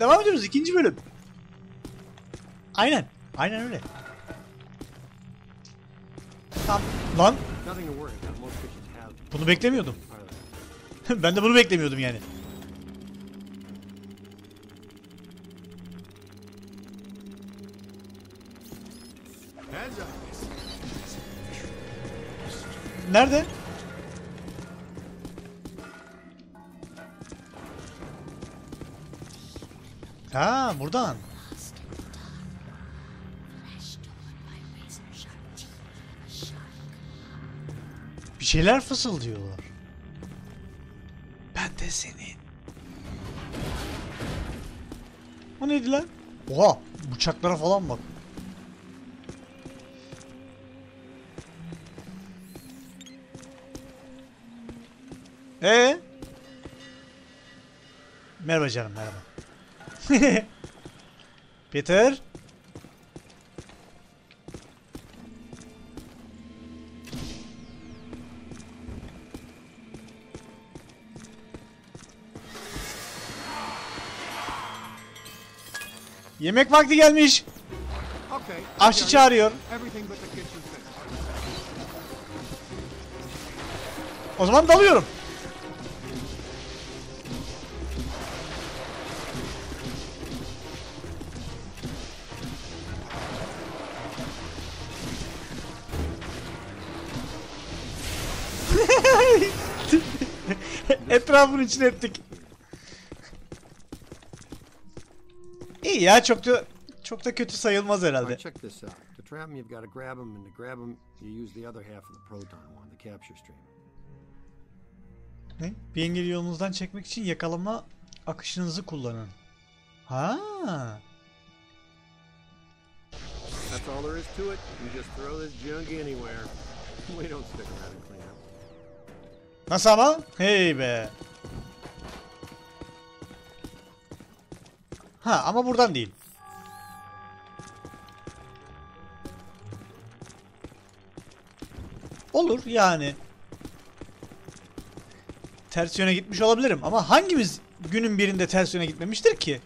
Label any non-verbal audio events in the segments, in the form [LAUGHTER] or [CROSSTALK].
devam ediyoruz. ikinci bölüm. Aynen. Aynen öyle. Tamam. Lan bunu beklemiyordum. [LAUGHS] ben de bunu beklemiyordum yani. Nerede? Ha buradan. Bir şeyler fısıldıyorlar. Ben de senin. O neydi lan? Oha bıçaklara falan bak. Ee? Merhaba canım merhaba. [LAUGHS] Peter. Yemek vakti gelmiş. Aşçı çağırıyor. O zaman dalıyorum. Etrafın içine ettik. İyi ya çok da çok da kötü sayılmaz herhalde. Check this out. To trap them, you've got to grab them, and to grab them, you use the other half of the proton one, the capture stream. Ne? Bir engeli yolunuzdan çekmek için yakalama akışınızı kullanın. Ha. That's all there is to it. You just throw this junk anywhere. [LAUGHS] We don't stick around and clean. Nasıl ama? Hey be. Ha ama buradan değil. Olur yani. Ters yöne gitmiş olabilirim ama hangimiz günün birinde ters yöne gitmemiştir ki?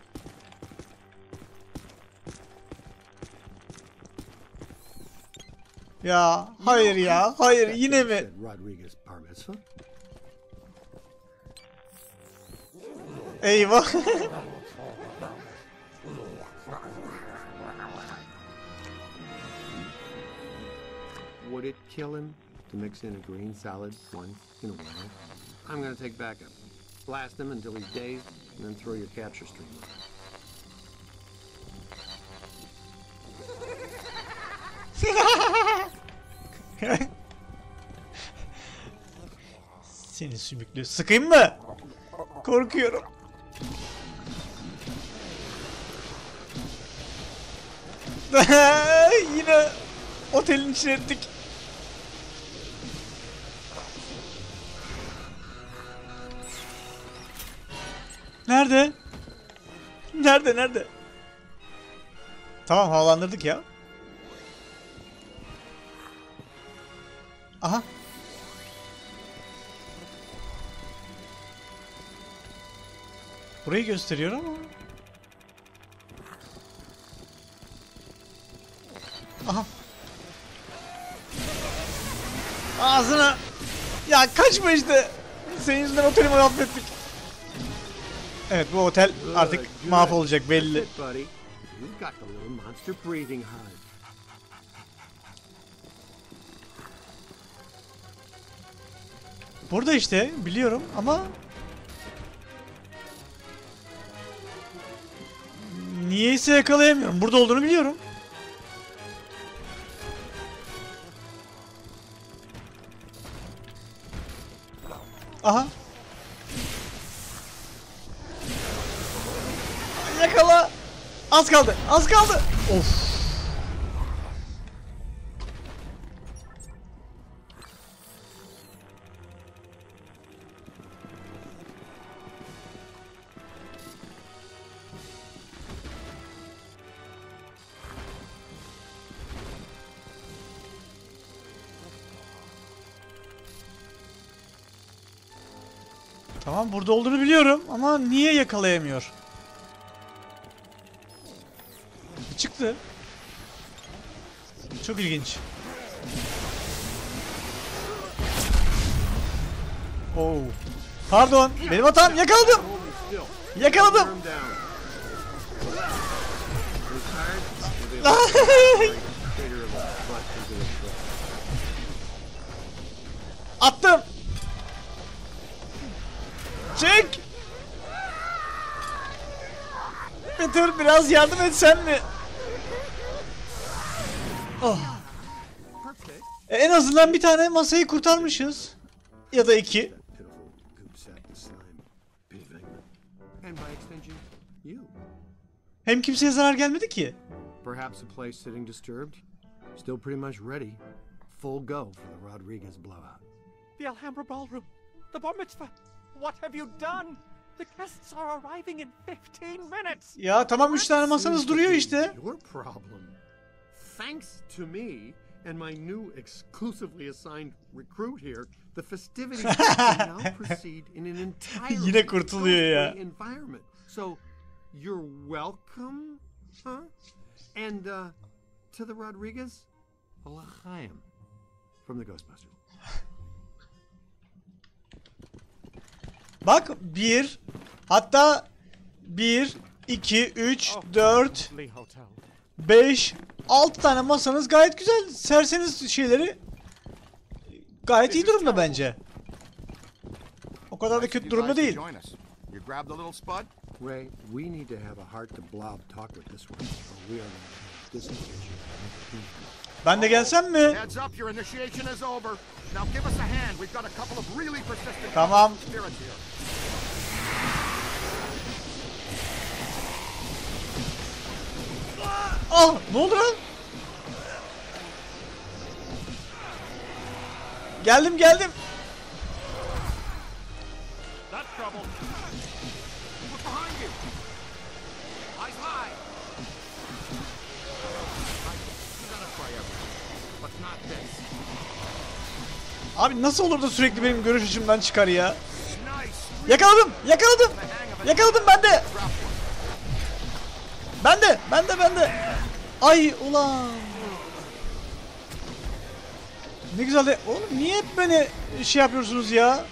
Ya hayır ya hayır yine mi? Eyvah. Would it kill him to mix in a green salad once in a while? I'm gonna take backup. Blast him until he's dazed, and then throw your capture stream on. Seni sümüklü. Sıkayım mı? Korkuyorum. [LAUGHS] Yine otelin içine ettik. Nerede? Nerede nerede? Tamam havalandırdık ya. Aha. Burayı gösteriyor ama. Aha. Ağzına. Ya kaçma işte. Senin yüzünden oteli mahvettik. Evet bu otel artık mahvolacak belli. Burada işte biliyorum ama Niyeyse yakalayamıyorum. Burada olduğunu biliyorum. Az kaldı. Az kaldı. Of. Tamam burada olduğunu biliyorum ama niye yakalayamıyor? Çıktı. Çok ilginç. Oo. Pardon. Benim hatam. Yakaladım. Yakaladım. [LAUGHS] Attım. Çek. Peter biraz yardım etsen mi? Oh. E, en azından bir tane masayı kurtarmışız. Ya da iki. Hem kimseye zarar gelmedi ki. Perhaps the place sitting disturbed. Still pretty much ready. Full go for the Rodriguez blowout. The Alhambra Ballroom. The bar mitzvah. What have you done? The guests are arriving in 15 minutes. Ya tamam 3 tane masanız duruyor işte. Your problem. Thanks to me and my new exclusively assigned recruit here, the festivities [LAUGHS] can now proceed in an entirely Yine ya. environment. So you're welcome, huh? And uh, to the Rodriguez, Alachaim from the Ghostbusters. [LAUGHS] Bak 1 hatta 1 2 3 4 Lee Hotel. 5 6 tane masanız gayet güzel. Serseniz şeyleri gayet iyi durumda bence. O kadar da kötü durumda değil. Ray, we need to have a heart to blob talk with this one, or we are going to disengage you. Ben de gelsem mi? Heads up, your initiation is over. Now give us a hand. We've got a couple of really persistent Tamam. spirits here. Ah ne oldu lan? Geldim geldim. Abi nasıl olur da sürekli benim görüş açımdan çıkar ya? Yakaladım yakaladım. Yakaladım ben de. Ben de ben de ben de. Ay ulan. Ne güzel de. Oğlum niye hep beni şey yapıyorsunuz ya?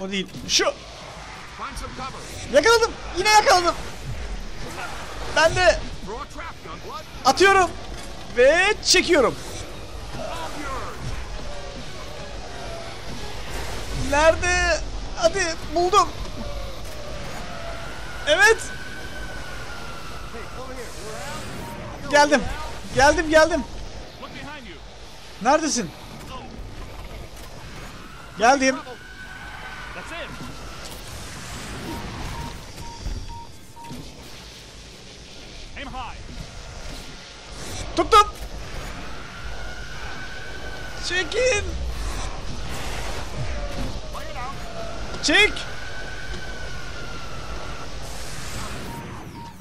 O değil. Şu. Yakaladım. Yine yakaladım. Ben de atıyorum. Ve çekiyorum. Nerede? Hadi buldum. Evet. Geldim. Geldim geldim. Neredesin? Geldim. Tuttum.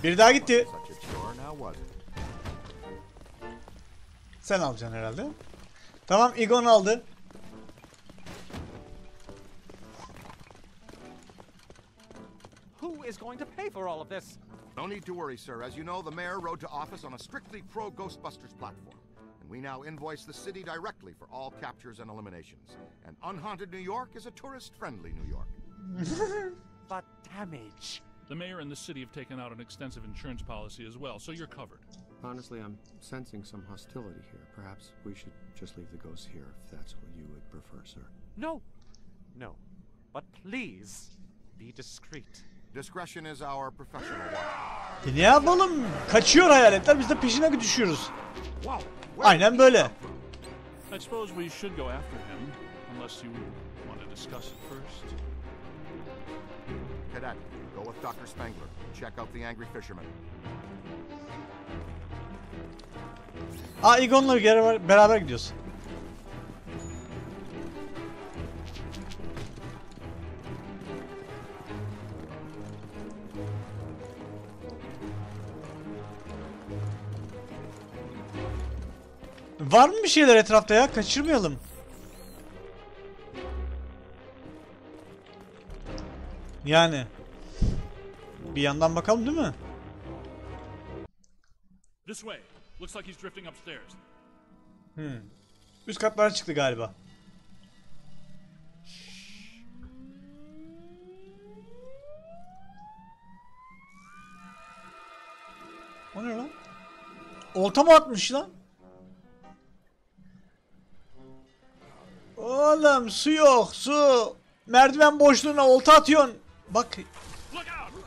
Bir daha gitti. Such a chore now, was it? Sen alacaksın herhalde. Tamam Egon aldı. Who is going to pay for all of this? No need to worry, sir. As you know, the mayor rode to office on a strictly pro Ghostbusters platform. And we now invoice the city directly for all captures and eliminations. And unhaunted New York is a tourist friendly New York. [LAUGHS] But damage. The mayor and the city have taken out an extensive insurance policy as well, so you're covered. Honestly, I'm sensing some hostility here. Perhaps we should just leave the ghosts here if that's what you would prefer, sir. No. No. But please be discreet. Discretion is our professional watch. E ne yapalım? Kaçıyor hayaletler biz de peşine düşüyoruz. Whoa! where Aynen böyle. I suppose we should go after him, unless you want to discuss it first. Cadet, go with Dr. Spangler. Check out the angry fisherman. Aa Egon'la beraber, gidiyoruz. Var mı bir şeyler etrafta ya? Kaçırmayalım. Yani. Bir yandan bakalım değil mi? This way. Looks like he's drifting upstairs. Üst katlara çıktı galiba. O ne lan? Olta mı atmış lan? Oğlum su yok su. Merdiven boşluğuna olta atıyorsun. Bak.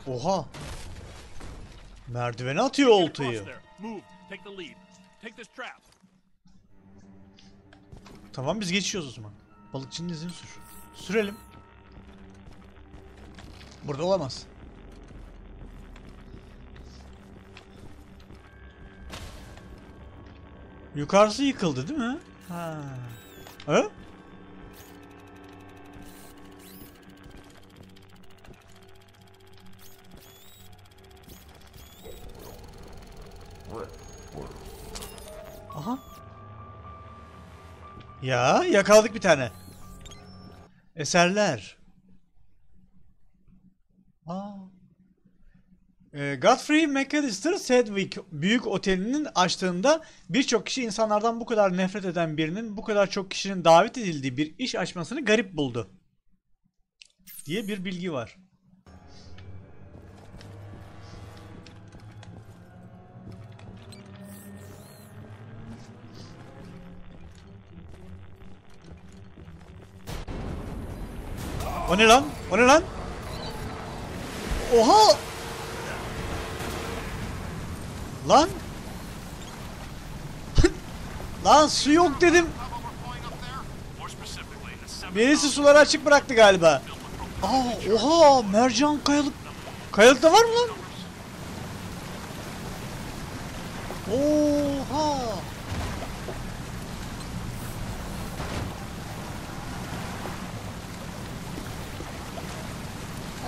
Oha. Merdivene atıyor oltayı. Tamam biz geçiyoruz o zaman. Balıkçının izini sür. Sürelim. Burada olamaz. Yukarısı yıkıldı değil mi? Ha. Ha? Aha. Ya yakaladık bir tane. Eserler. Aa. Ee, Godfrey McAllister Sedgwick büyük otelinin açtığında birçok kişi insanlardan bu kadar nefret eden birinin bu kadar çok kişinin davet edildiği bir iş açmasını garip buldu. Diye bir bilgi var. O ne lan? O ne lan? Oha! Lan! [LAUGHS] lan su yok dedim. Birisi suları açık bıraktı galiba. Aa, oha! Mercan kayalık. Kayalık da var mı lan? Oha!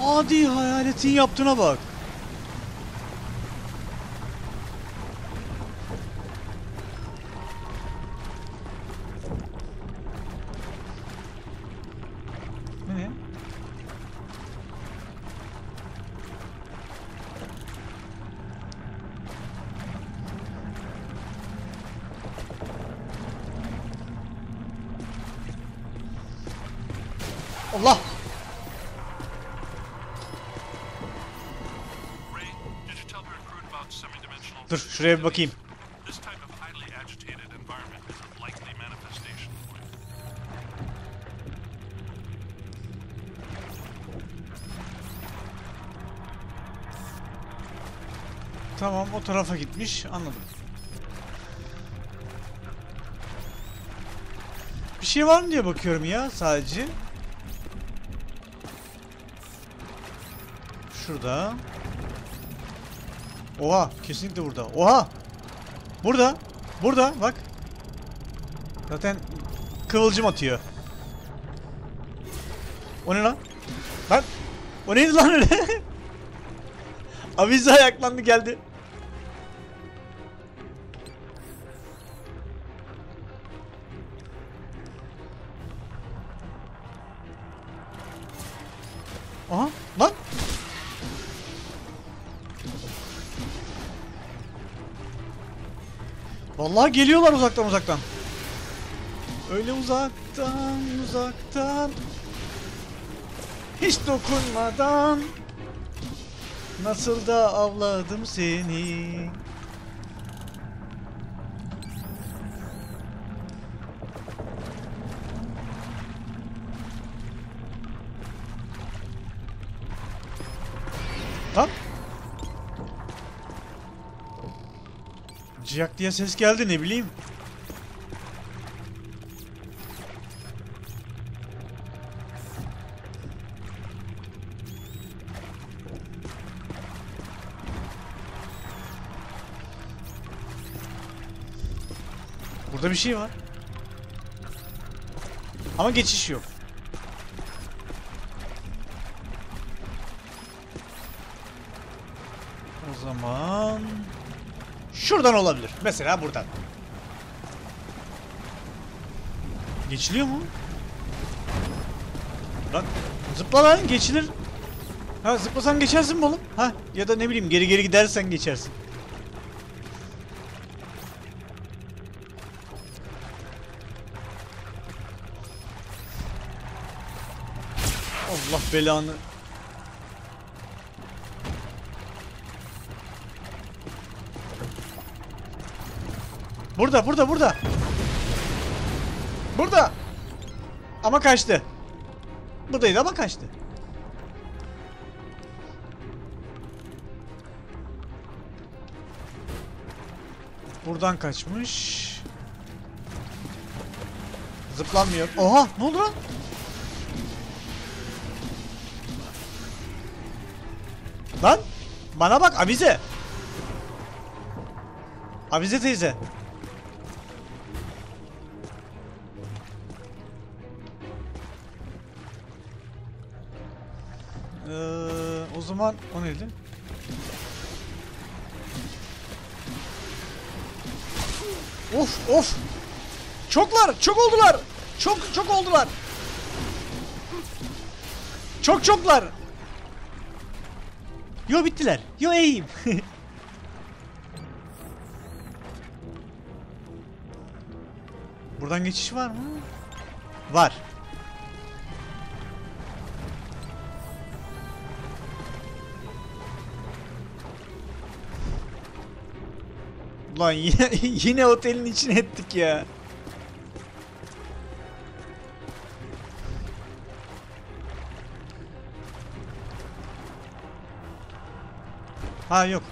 Adi hayaletin yaptığına bak. Şuraya bir bakayım. Tamam o tarafa gitmiş anladım. Bir şey var mı diye bakıyorum ya sadece. Şurada. Oha kesinlikle burada. Oha. Burada. Burada bak. Zaten kıvılcım atıyor. O ne lan? Lan. O neydi lan öyle? [LAUGHS] Avize ayaklandı geldi. Vallahi geliyorlar uzaktan uzaktan. Öyle uzaktan uzaktan. Hiç dokunmadan. Nasıl da avladım seni. Ciyak diye ses geldi ne bileyim. Burada bir şey var. Ama geçiş yok. O zaman şuradan olabilir. Mesela buradan. Geçiliyor mu? Lan zıpla lan geçilir. Ha zıplasan geçersin mi oğlum? Ha ya da ne bileyim geri geri gidersen geçersin. Allah belanı. Burada, burada, burada. Burada. Ama kaçtı. Buradaydı ama kaçtı. Buradan kaçmış. Zıplanmıyor. Oha ne oldu lan? Lan bana bak avize. Avize teyze. Zaman o neydi? Of of. Çoklar, çok oldular. Çok çok oldular. Çok çoklar. Yo bittiler. Yo iyiyim. [LAUGHS] Buradan geçiş var mı? Var. Lan yine, [LAUGHS] yine otelin içine ettik ya. Ha yok.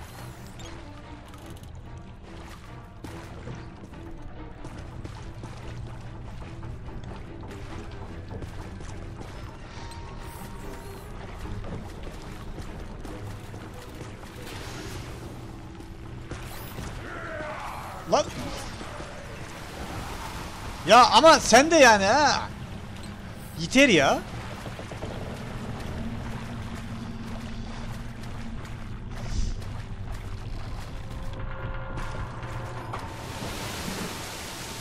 Ya ama sen de yani ha. Yeter ya.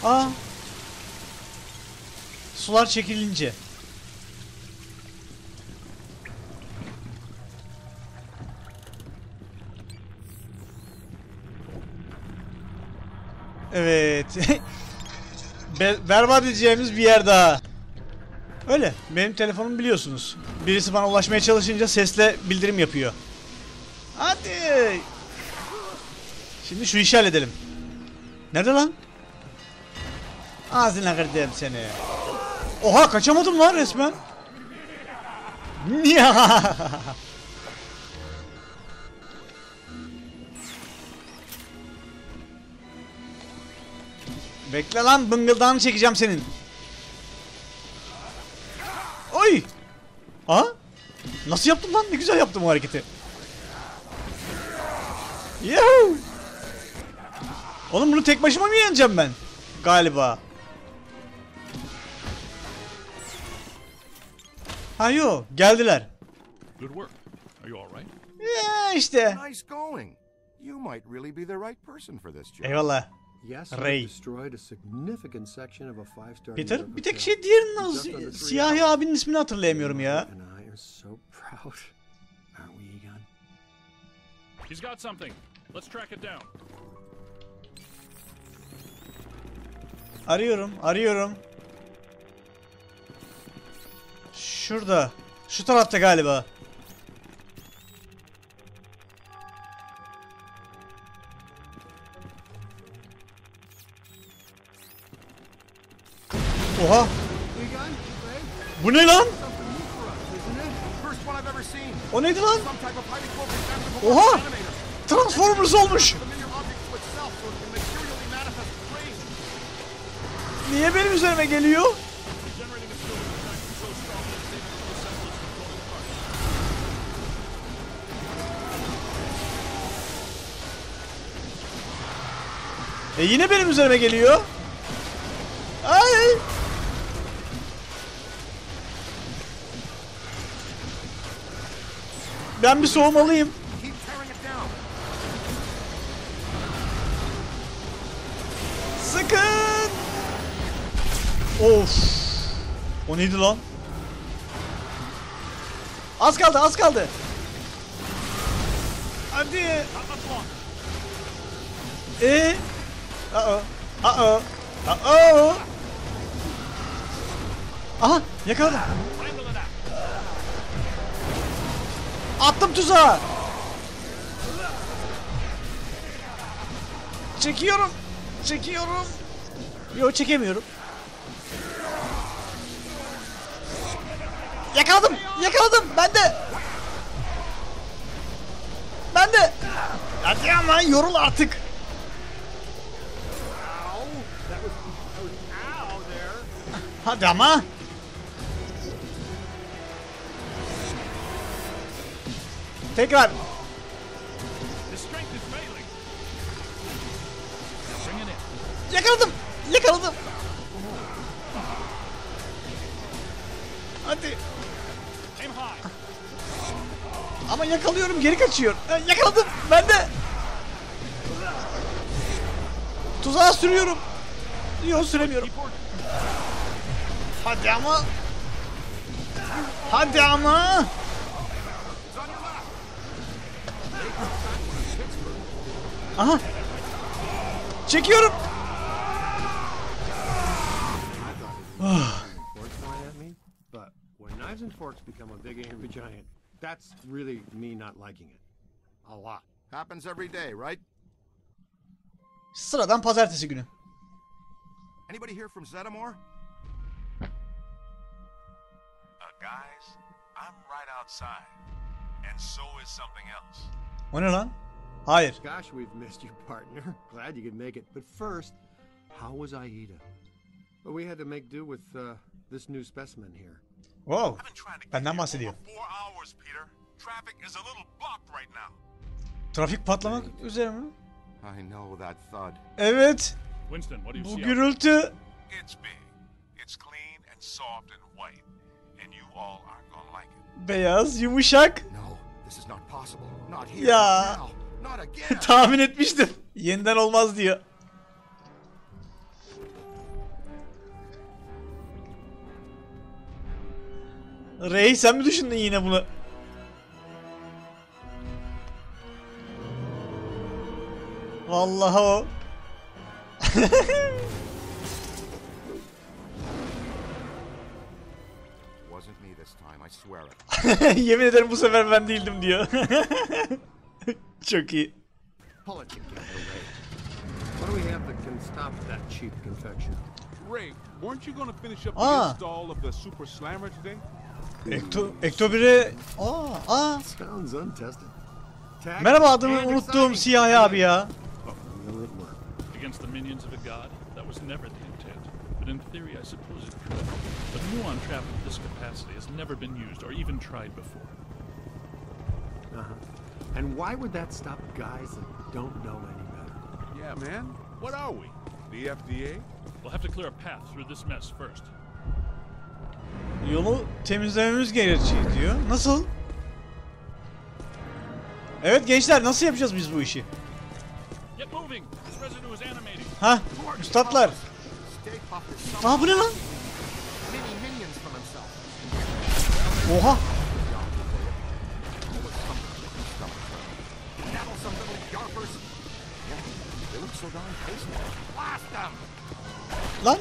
Aa. Sular çekilince. Evet. [LAUGHS] Be berbat edeceğimiz bir yer daha. Öyle. Benim telefonum biliyorsunuz. Birisi bana ulaşmaya çalışınca sesle bildirim yapıyor. Hadi. Şimdi şu işi halledelim. Nerede lan? Ağzına kırdım seni. Oha kaçamadım lan resmen. [LAUGHS] Ya. Bekle lan bıngıldağını çekeceğim senin. Oy. Ha? Nasıl yaptım lan? Ne güzel yaptım o hareketi. Yuhuu. Oğlum bunu tek başıma mı yeneceğim ben? Galiba. Ha yo geldiler. Good work. Are you all right? Ya işte. Nice going. You might really be the right person for this job. Eyvallah. Ray. you destroyed a significant section of a five-star Peter bir tek şey diğerinin In az siyahi abinin ismini hatırlayamıyorum ya. He's got something. Let's track it down. Arıyorum, arıyorum. Şurada. Şu tarafta galiba. Oha! Bu ne lan? O neydi lan? Oha! Transformers olmuş. Niye benim üzerime geliyor? E yine benim üzerime geliyor. Ay! Ben bir soğumalıyım. Sıkın! Of! O neydi lan? Az kaldı, az kaldı. Hadi. Not much longer. Ee? Aa. Aa. Aa. Aha yakaladım. Attım tuzağa. Çekiyorum. Çekiyorum. Yo çekemiyorum. Yakaladım. Yakaladım. Ben de. Ben de. Hadi ama yorul artık. Hadi ama. İn. Yakaladım. Yakaladım. Hadi. Ama yakalıyorum geri kaçıyor. Yakaladım. Ben de. Tuzağa sürüyorum. Yok süremiyorum. Hadi ama. Hadi ama. Aha. Çekiyorum. Forks flying at but when knives and forks become a big angry giant, that's really me not liking it. A lot. Happens every day, right? Sıradan pazartesi günü. Anybody here from Zetamore? Uh, guys, I'm right outside. And so is something else. O ne lan? Hayır. Gosh, we've missed you, partner. [LAUGHS] Glad you could make it. But first, how was Aida? Well, we had to make do with uh, this new specimen here. Wow. I've been trying to get Benden bahsediyor. four hours, Peter. Traffic is a little blocked right now. Trafik patlamak üzere mi? I know that thud. Evet. Winston, what do you Bu see? gürültü. It's big. It's clean and soft and white. And you all aren't gonna like it. Beyaz, yumuşak. No, this is not possible. Not here. Ya. Now. [LAUGHS] Tahmin etmiştim. Yeniden olmaz diyor. Rey sen mi düşündün yine bunu? Vallahi o. [LAUGHS] Yemin ederim bu sefer ben değildim diyor. [LAUGHS] Çok iyi. Pull it together, Ray. What do we have that can stop that cheap confection? Ray, weren't you going to finish up Ah. the install of the Super Slammer today? Ekto, Ekto 1'e... Aa, aa. Sounds untested. Tag Merhaba adımı and unuttuğum exciting. siyahi abi ya. Will it work? Against the minions of a god? That was never the intent. But in theory, I suppose it could. But muon trap of this capacity has never been used or even tried before. And why would that stop guys that don't know any better? Yeah, man. What are we? The FDA? We'll have to clear a path through this mess first. Yolu temizlememiz gerekecek diyor. Nasıl? Evet gençler nasıl yapacağız biz bu işi? Ha? Üstadlar. Aa bu ne lan? Oha. Lan.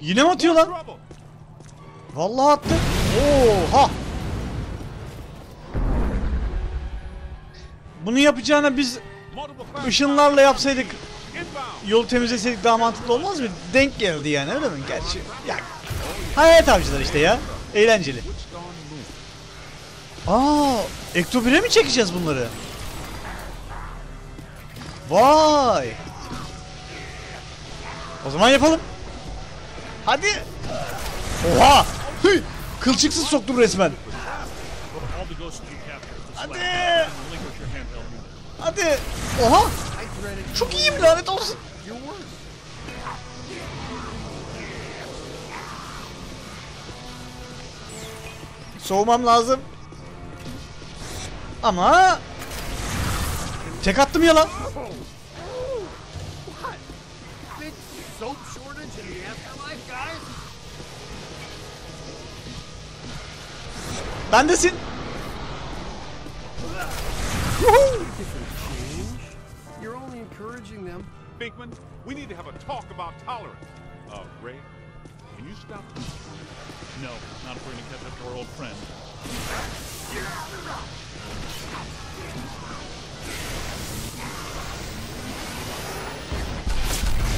Yine mi atıyor lan? Vallahi attı. Oha. Bunu yapacağına biz ışınlarla yapsaydık, yolu temizleseydik daha mantıklı olmaz mı? Denk geldi yani öyle mi? Gerçi ya. Hayat avcılar işte ya. Eğlenceli. Aa, Ekto 1'e mi çekeceğiz bunları? Vay. O zaman yapalım. Hadi. Oha. Hıy. Kılçıksız soktum resmen. All the ghosts you capture is the Hadi. slab, and relinquish your handheld unit. Hadi. Oha. Çok iyiyim lanet olsun. Soğumam lazım. Ama tek attım ya lan. Bendesin. Change? You're only encouraging them. Binkman, we need to have a talk about tolerance. Uh, Ray, can you stop? No, not if we're gonna catch up to our old friend.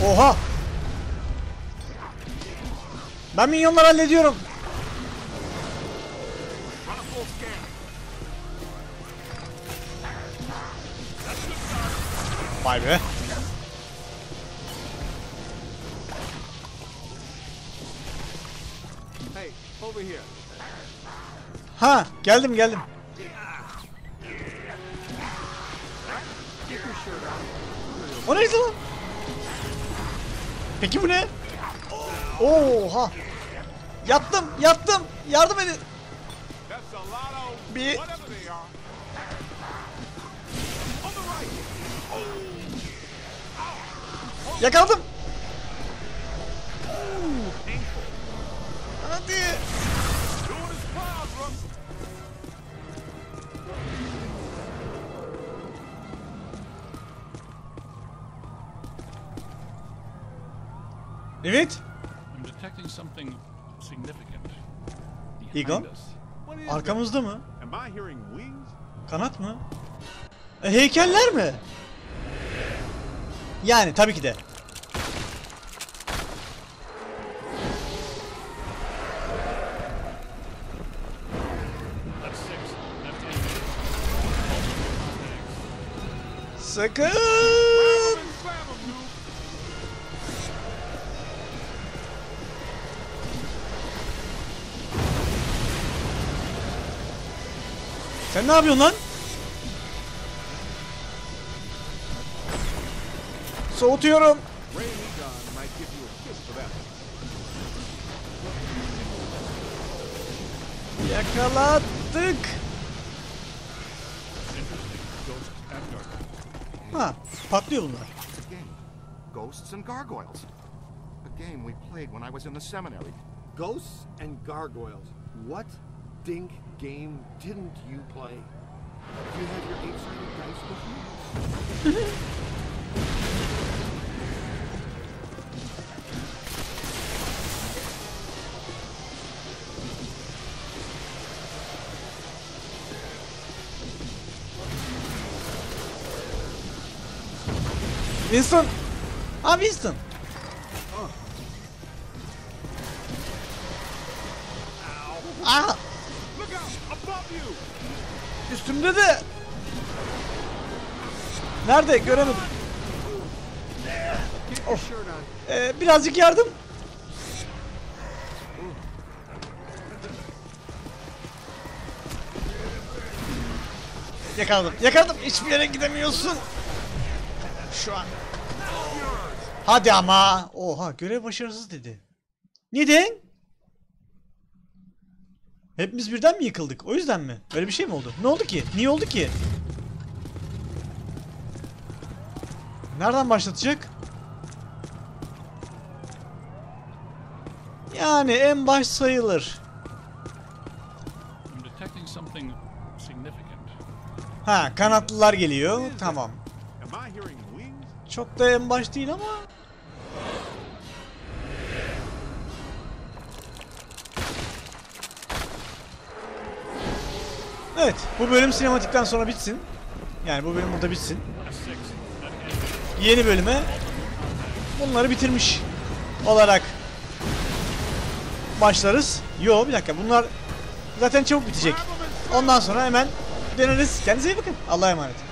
Oha. Ben minyonları hallediyorum. Run a. Vay be. Ha geldim geldim. O neydi lan? Peki bu ne? Oha. Yattım yattım. Yardım edin. Bir- right. Yakaladım. Hadi. Evet. Egon? Arkamızda mı? Kanat mı? E, heykeller mi? Yani tabii ki de. Sakın. Sen ne yapıyorsun lan? Soğutuyorum. Ray and Egon might give you a kiss for that. Yakaladık. Interesting. Ghost and dark. Ha, patlıyor bunlar. It's a game. Ghosts and Gargoyles. A game we played when I was in the seminary. Ghosts and gargoyles. What dink game didn't you play? Do you have your eight-sided dice with you? Winston. Ha ah, Winston. Nerede? Göremedim. On. Ee, birazcık yardım. Yakaladım. Yakaladım. Hiçbir yere gidemiyorsun. Şu an. Hadi ama. Oha görev başarısız dedi. Neden? Hepimiz birden mi yıkıldık? O yüzden mi? Öyle bir şey mi oldu? Ne oldu ki? Niye oldu ki? Nereden başlatacak? Yani en baş sayılır. Ha kanatlılar geliyor. Tamam. Çok da en baş değil ama. Evet, bu bölüm sinematikten sonra bitsin. Yani bu bölüm burada bitsin. Yeni bölüme bunları bitirmiş olarak başlarız. Yo bir dakika bunlar zaten çabuk bitecek. Ondan sonra hemen deneriz. Kendinize iyi bakın. Allah'a emanet.